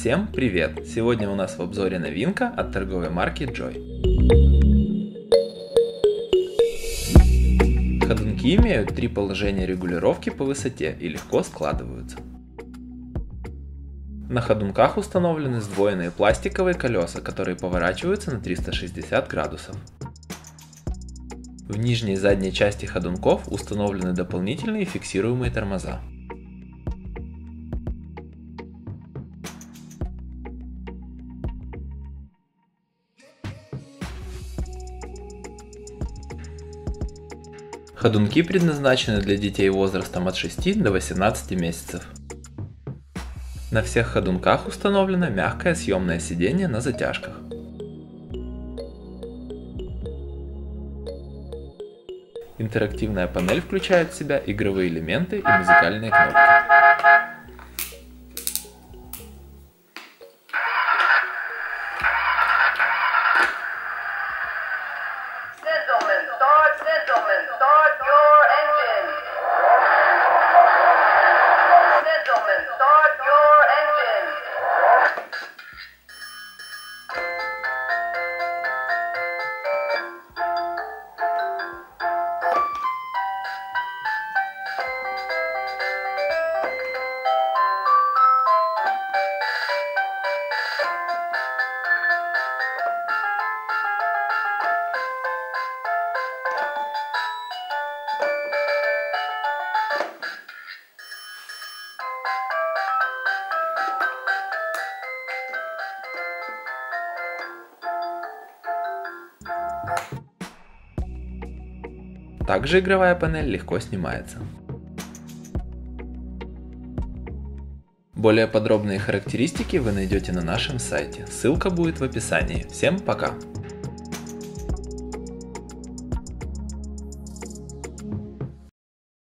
Всем привет! Сегодня у нас в обзоре новинка от торговой марки Joy. Ходунки имеют три положения регулировки по высоте и легко складываются. На ходунках установлены сдвоенные пластиковые колеса, которые поворачиваются на 360 градусов. В нижней задней части ходунков установлены дополнительные фиксируемые тормоза. Ходунки предназначены для детей возрастом от 6 до 18 месяцев. На всех ходунках установлено мягкое съемное сиденье на затяжках. Интерактивная панель включает в себя игровые элементы и музыкальные кнопки. Также игровая панель легко снимается. Более подробные характеристики вы найдете на нашем сайте, ссылка будет в описании. Всем пока!